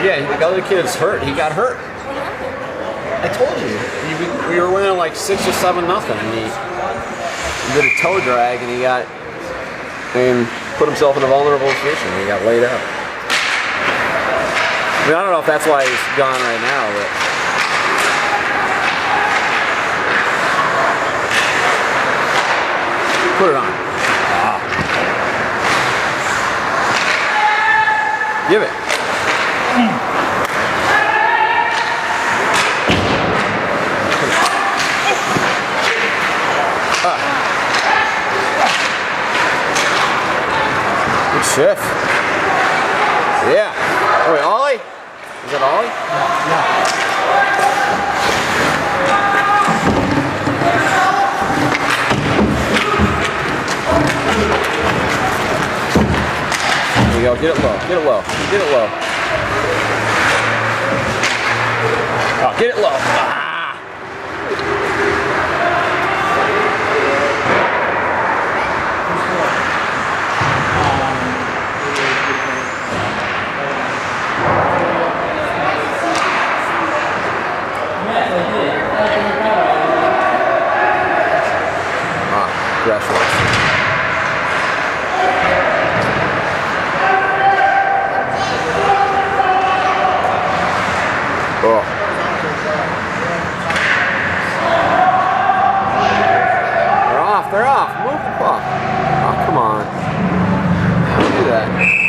Yeah, the other kid's hurt. He got hurt. I told you. He, we were winning like six or seven nothing, and he, he did a toe drag, and he got and put himself in a vulnerable position. He got laid out. I mean, I don't know if that's why he's gone right now, but. Put it on. Ah. Give it. Good. Yeah. Oh, Ollie? Is that Ollie? There you go. Get it low. Get it low. Get it low. Oh, get it low. Ah. Ah, grassroots. Oh. They're off. Move the puck. Oh, come on. Don't do that.